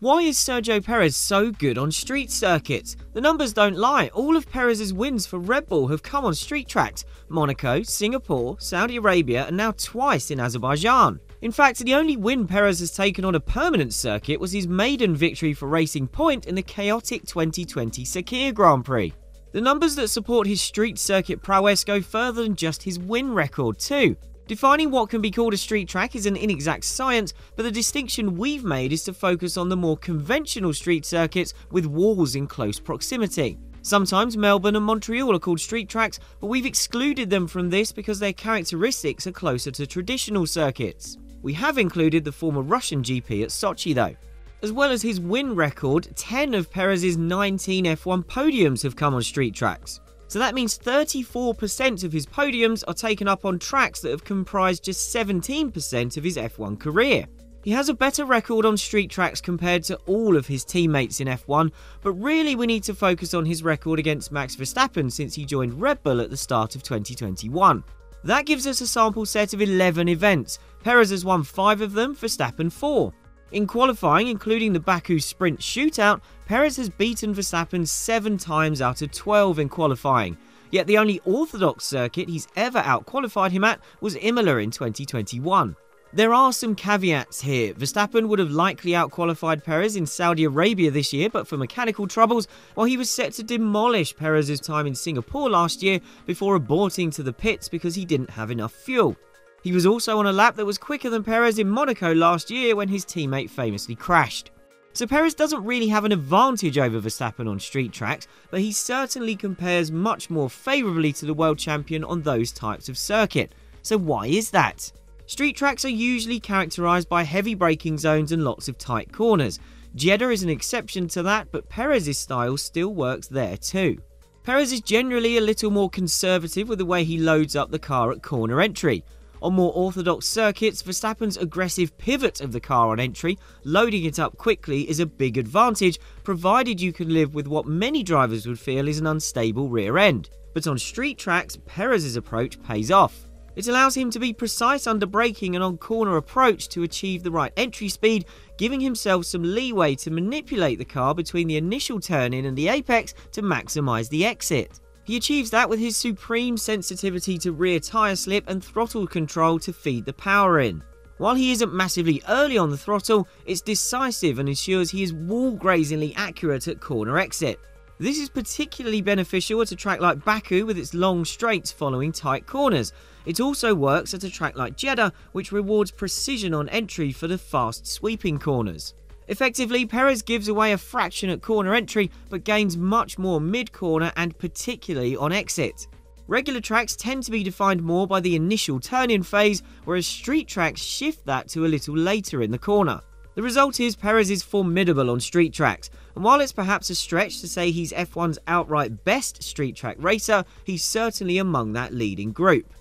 Why is Sergio Perez so good on street circuits? The numbers don't lie. All of Perez's wins for Red Bull have come on street tracks Monaco, Singapore, Saudi Arabia, and now twice in Azerbaijan. In fact, the only win Perez has taken on a permanent circuit was his maiden victory for Racing Point in the chaotic 2020 Sakhir Grand Prix. The numbers that support his street circuit prowess go further than just his win record, too. Defining what can be called a street track is an inexact science, but the distinction we've made is to focus on the more conventional street circuits with walls in close proximity. Sometimes Melbourne and Montreal are called street tracks, but we've excluded them from this because their characteristics are closer to traditional circuits. We have included the former Russian GP at Sochi though. As well as his win record, 10 of Perez's 19 F1 podiums have come on street tracks. So that means 34% of his podiums are taken up on tracks that have comprised just 17% of his F1 career. He has a better record on street tracks compared to all of his teammates in F1, but really we need to focus on his record against Max Verstappen since he joined Red Bull at the start of 2021. That gives us a sample set of 11 events. Perez has won 5 of them, Verstappen 4. In qualifying, including the Baku Sprint shootout, Perez has beaten Verstappen 7 times out of 12 in qualifying. Yet the only orthodox circuit he's ever outqualified him at was Imola in 2021. There are some caveats here. Verstappen would have likely outqualified Perez in Saudi Arabia this year, but for mechanical troubles, while he was set to demolish Perez's time in Singapore last year before aborting to the pits because he didn't have enough fuel. He was also on a lap that was quicker than Perez in Monaco last year when his teammate famously crashed. So Perez doesn't really have an advantage over Verstappen on street tracks, but he certainly compares much more favourably to the world champion on those types of circuit. So why is that? Street tracks are usually characterised by heavy braking zones and lots of tight corners. Jeddah is an exception to that, but Perez's style still works there too. Perez is generally a little more conservative with the way he loads up the car at corner entry. On more orthodox circuits, Verstappen's aggressive pivot of the car on entry, loading it up quickly, is a big advantage, provided you can live with what many drivers would feel is an unstable rear end. But on street tracks, Perez's approach pays off. It allows him to be precise under braking and on corner approach to achieve the right entry speed, giving himself some leeway to manipulate the car between the initial turn in and the apex to maximise the exit. He achieves that with his supreme sensitivity to rear tyre slip and throttle control to feed the power in. While he isn't massively early on the throttle, it's decisive and ensures he is wall grazingly accurate at corner exit. This is particularly beneficial at a track like Baku with its long straights following tight corners. It also works at a track like Jeddah, which rewards precision on entry for the fast sweeping corners. Effectively, Perez gives away a fraction at corner entry, but gains much more mid corner and particularly on exit. Regular tracks tend to be defined more by the initial turn in phase, whereas street tracks shift that to a little later in the corner. The result is Perez is formidable on street tracks, and while it's perhaps a stretch to say he's F1's outright best street track racer, he's certainly among that leading group.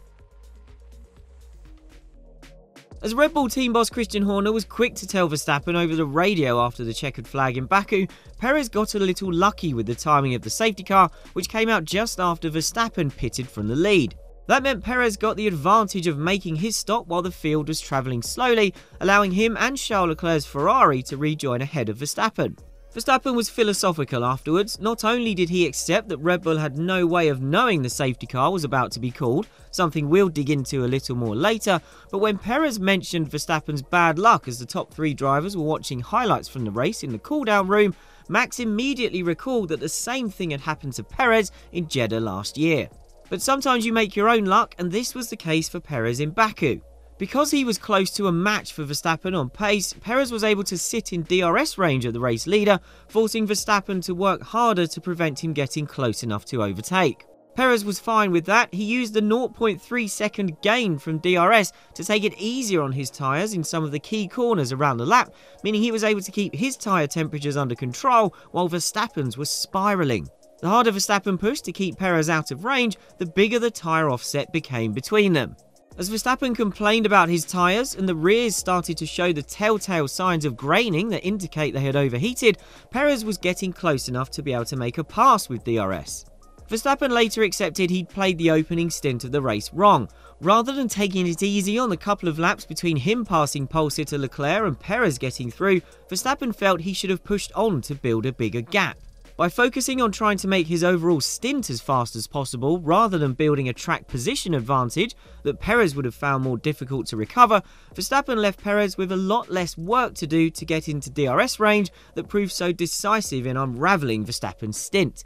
As Red Bull team boss Christian Horner was quick to tell Verstappen over the radio after the checkered flag in Baku, Perez got a little lucky with the timing of the safety car, which came out just after Verstappen pitted from the lead. That meant Perez got the advantage of making his stop while the field was travelling slowly, allowing him and Charles Leclerc's Ferrari to rejoin ahead of Verstappen. Verstappen was philosophical afterwards. Not only did he accept that Red Bull had no way of knowing the safety car was about to be called, something we'll dig into a little more later, but when Perez mentioned Verstappen's bad luck as the top three drivers were watching highlights from the race in the cool-down room, Max immediately recalled that the same thing had happened to Perez in Jeddah last year. But sometimes you make your own luck, and this was the case for Perez in Baku. Because he was close to a match for Verstappen on pace, Perez was able to sit in DRS range of the race leader, forcing Verstappen to work harder to prevent him getting close enough to overtake. Perez was fine with that. He used the 0.3 second gain from DRS to take it easier on his tyres in some of the key corners around the lap, meaning he was able to keep his tyre temperatures under control while Verstappen's was spiralling. The harder Verstappen pushed to keep Perez out of range, the bigger the tyre offset became between them. As Verstappen complained about his tyres and the rears started to show the telltale signs of graining that indicate they had overheated, Perez was getting close enough to be able to make a pass with DRS. Verstappen later accepted he'd played the opening stint of the race wrong. Rather than taking it easy on the couple of laps between him passing pole sitter Leclerc and Perez getting through, Verstappen felt he should have pushed on to build a bigger gap. By focusing on trying to make his overall stint as fast as possible rather than building a track position advantage that Perez would have found more difficult to recover, Verstappen left Perez with a lot less work to do to get into DRS range that proved so decisive in unravelling Verstappen's stint.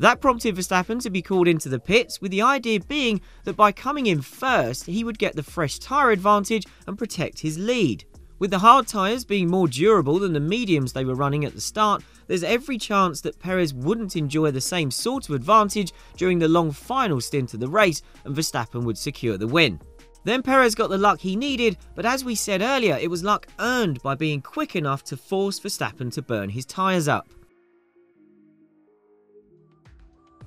That prompted Verstappen to be called into the pits, with the idea being that by coming in first, he would get the fresh tyre advantage and protect his lead. With the hard tyres being more durable than the mediums they were running at the start, there's every chance that Perez wouldn't enjoy the same sort of advantage during the long final stint of the race and Verstappen would secure the win. Then Perez got the luck he needed, but as we said earlier, it was luck earned by being quick enough to force Verstappen to burn his tyres up.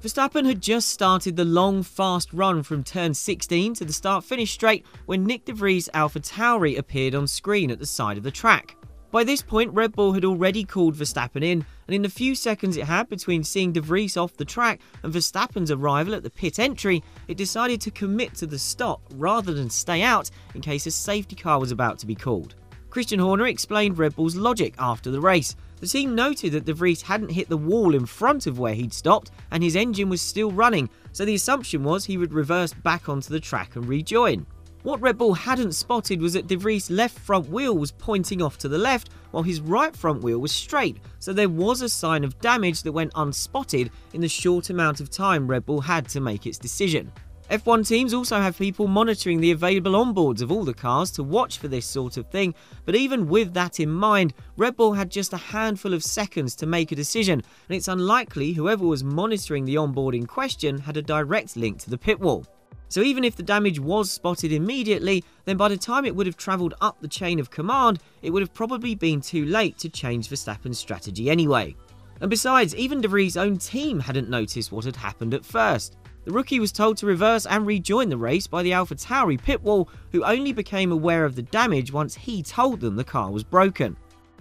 Verstappen had just started the long, fast run from turn 16 to the start finish straight when Nick de Vries Alpha Tauri appeared on screen at the side of the track. By this point, Red Bull had already called Verstappen in, and in the few seconds it had between seeing De Vries off the track and Verstappen's arrival at the pit entry, it decided to commit to the stop rather than stay out in case a safety car was about to be called. Christian Horner explained Red Bull's logic after the race, the team noted that De Vries hadn't hit the wall in front of where he'd stopped and his engine was still running, so the assumption was he would reverse back onto the track and rejoin. What Red Bull hadn't spotted was that De Vries' left front wheel was pointing off to the left while his right front wheel was straight, so there was a sign of damage that went unspotted in the short amount of time Red Bull had to make its decision. F1 teams also have people monitoring the available onboards of all the cars to watch for this sort of thing, but even with that in mind, Red Bull had just a handful of seconds to make a decision, and it's unlikely whoever was monitoring the onboard in question had a direct link to the pit wall. So even if the damage was spotted immediately, then by the time it would have travelled up the chain of command, it would have probably been too late to change Verstappen's strategy anyway. And besides, even De Vries' own team hadn't noticed what had happened at first. The rookie was told to reverse and rejoin the race by the AlphaTauri pit wall, who only became aware of the damage once he told them the car was broken.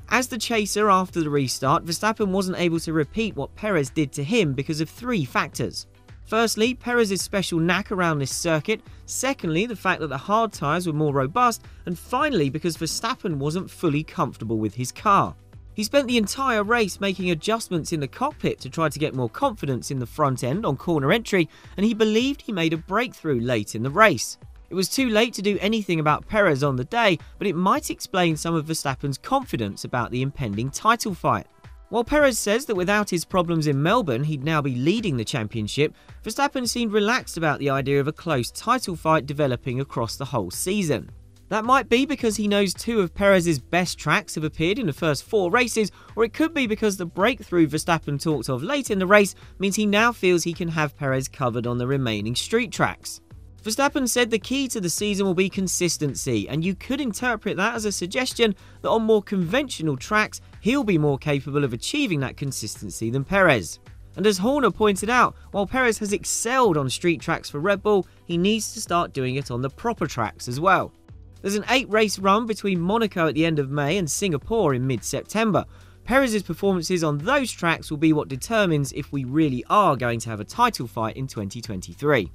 As the chaser after the restart, Verstappen wasn't able to repeat what Perez did to him because of three factors. Firstly, Perez's special knack around this circuit. Secondly, the fact that the hard tyres were more robust. And finally, because Verstappen wasn't fully comfortable with his car. He spent the entire race making adjustments in the cockpit to try to get more confidence in the front end on corner entry, and he believed he made a breakthrough late in the race. It was too late to do anything about Perez on the day, but it might explain some of Verstappen's confidence about the impending title fight. While Perez says that without his problems in Melbourne, he'd now be leading the championship, Verstappen seemed relaxed about the idea of a close title fight developing across the whole season. That might be because he knows two of Perez's best tracks have appeared in the first four races, or it could be because the breakthrough Verstappen talked of late in the race means he now feels he can have Perez covered on the remaining street tracks. Verstappen said the key to the season will be consistency, and you could interpret that as a suggestion that on more conventional tracks, he'll be more capable of achieving that consistency than Perez. And as Horner pointed out, while Perez has excelled on street tracks for Red Bull, he needs to start doing it on the proper tracks as well. There's an eight race run between Monaco at the end of May and Singapore in mid September. Perez's performances on those tracks will be what determines if we really are going to have a title fight in 2023.